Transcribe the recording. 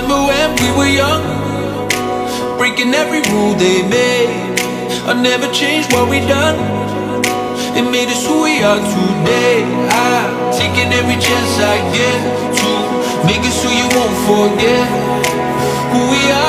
remember when we were young? Breaking every rule they made. I never changed what we done. It made us who we are today. I'm taking every chance I get To make it so you won't forget. Who we are